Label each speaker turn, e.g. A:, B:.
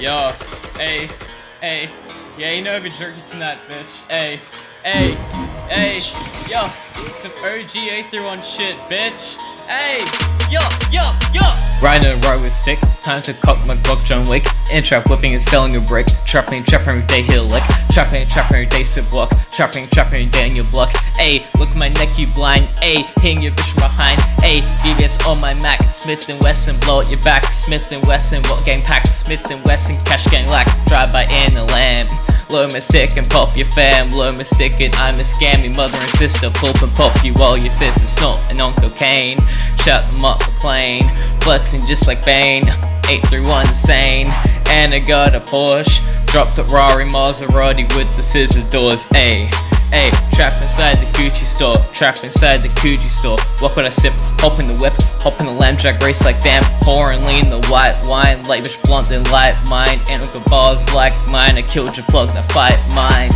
A: Yo, hey, hey, yeah, you know if you're jerky tonight, bitch. Hey, hey, hey, yo, some OG 831 shit, bitch. Hey, yo, yo, yo. Riding a ride with stick, time to cock my Glock John Wick. In trap whipping and selling a brick. Trapping, trapping every day, a lick. Trapping, trapping every day, sit block. Trapping, trapping every day in your block. Ayy, look my neck, you blind. Ayy, hitting your bitch from behind. VVS on my Mac. Smith and Wesson, blow at your back. Smith and Wesson, what gang pack? Smith and Wesson, cash gang lack. Drive by in the lamb. Low stick and pop your fam. Low and I'm a scammy mother and sister. Pulp and pop you while your fist is snorting on cocaine. Shut them up, McLean. Flexing just like Bane. 831 insane. And I got a Porsche. Dropped a Rari Maserati with the scissor doors. Ayy. Ayy, trap inside the Gucci store, trap inside the Gucci store. What could I sip? Hop in the whip, hop in the lamb jack race like damn. Pour and lean the white wine, light bitch blunt and light mine. And balls like mine, I killed your plug, now fight mine.